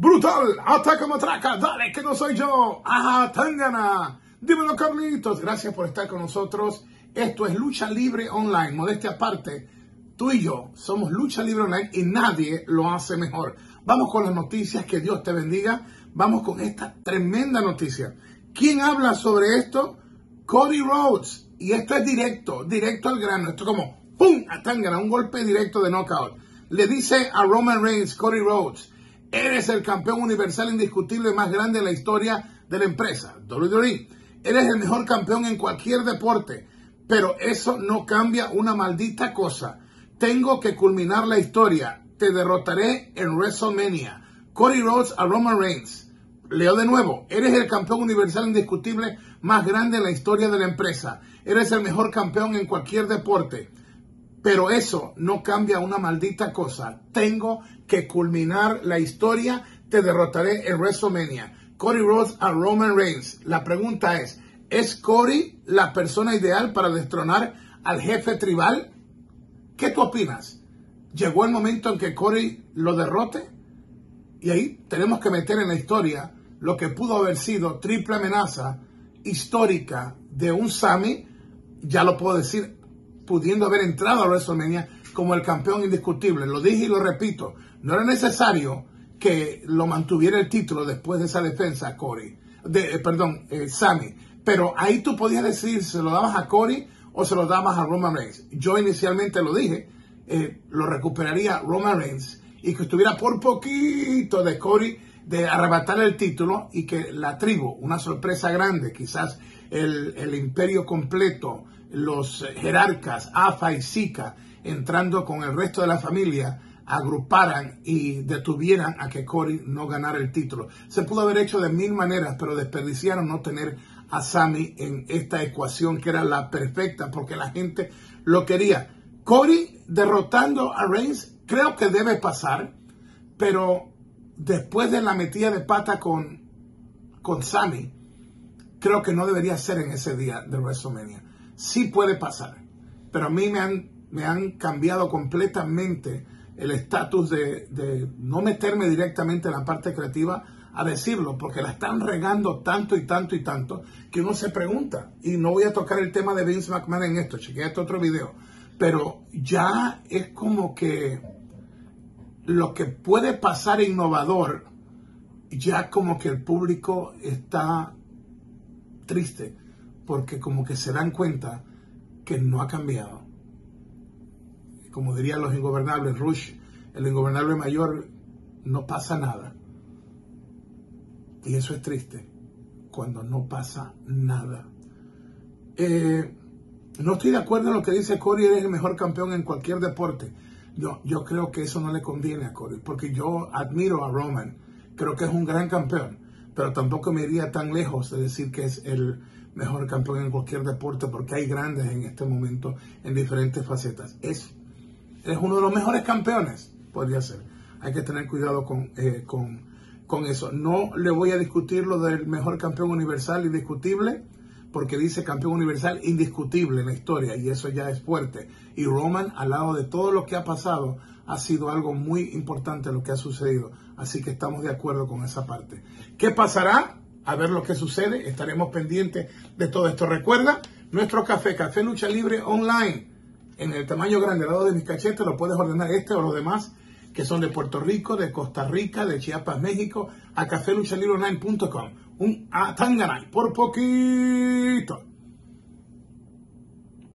Brutal, ataca matraca, dale que no soy yo, ajá, tangana. Dímelo Carlitos, gracias por estar con nosotros. Esto es Lucha Libre Online, modestia aparte. Tú y yo somos Lucha Libre Online y nadie lo hace mejor. Vamos con las noticias, que Dios te bendiga. Vamos con esta tremenda noticia. ¿Quién habla sobre esto? Cody Rhodes. Y esto es directo, directo al grano. Esto es como, ¡pum! A Tangana, un golpe directo de knockout. Le dice a Roman Reigns, Cody Rhodes, Eres el campeón universal indiscutible más grande de la historia de la empresa, WWE. Eres el mejor campeón en cualquier deporte, pero eso no cambia una maldita cosa. Tengo que culminar la historia. Te derrotaré en WrestleMania. Cody Rhodes a Roman Reigns. Leo de nuevo, eres el campeón universal indiscutible más grande en la historia de la empresa. Eres el mejor campeón en cualquier deporte. Pero eso no cambia una maldita cosa. Tengo que culminar la historia. Te derrotaré en WrestleMania. Cody Rhodes a Roman Reigns. La pregunta es, ¿es Cody la persona ideal para destronar al jefe tribal? ¿Qué tú opinas? ¿Llegó el momento en que Cody lo derrote? Y ahí tenemos que meter en la historia lo que pudo haber sido triple amenaza histórica de un Sami, ya lo puedo decir, pudiendo haber entrado a WrestleMania como el campeón indiscutible. Lo dije y lo repito, no era necesario que lo mantuviera el título después de esa defensa Corey, eh, perdón, eh, Sammy. Pero ahí tú podías decidir si se lo dabas a Corey o se lo dabas a Roman Reigns. Yo inicialmente lo dije, eh, lo recuperaría Roman Reigns y que estuviera por poquito de Corey de arrebatar el título y que la tribu, una sorpresa grande, quizás el, el imperio completo, los jerarcas, AFA y SICA, entrando con el resto de la familia, agruparan y detuvieran a que Cory no ganara el título. Se pudo haber hecho de mil maneras, pero desperdiciaron no tener a Sami en esta ecuación que era la perfecta porque la gente lo quería. Cory derrotando a Reigns creo que debe pasar, pero después de la metida de pata con, con Sami, creo que no debería ser en ese día de WrestleMania. Sí puede pasar, pero a mí me han, me han cambiado completamente el estatus de, no meterme directamente en la parte creativa a decirlo, porque la están regando tanto y tanto y tanto que uno se pregunta, y no voy a tocar el tema de Vince McMahon en esto, chequea este otro video, pero ya es como que lo que puede pasar innovador, ya como que el público está triste porque como que se dan cuenta que no ha cambiado. Como dirían los ingobernables, Rush, el ingobernable mayor, no pasa nada. Y eso es triste, cuando no pasa nada. Eh, no estoy de acuerdo en lo que dice Corey, eres el mejor campeón en cualquier deporte. Yo, yo creo que eso no le conviene a Corey, porque yo admiro a Roman, creo que es un gran campeón, pero tampoco me iría tan lejos de decir que es el mejor campeón en cualquier deporte porque hay grandes en este momento en diferentes facetas. Es, es uno de los mejores campeones, podría ser. Hay que tener cuidado con, eh, con, con eso. No le voy a discutir lo del mejor campeón universal indiscutible porque dice campeón universal indiscutible en la historia y eso ya es fuerte. Y Roman, al lado de todo lo que ha pasado, ha sido algo muy importante lo que ha sucedido. Así que estamos de acuerdo con esa parte. ¿Qué pasará? a ver lo que sucede. Estaremos pendientes de todo esto. Recuerda, nuestro café, Café Lucha Libre Online, en el tamaño grande al lado de mis cachetes, lo puedes ordenar este o los demás que son de Puerto Rico, de Costa Rica, de Chiapas, México, a cafeluchalibreonline.com. Un a Tanganay, por poquito.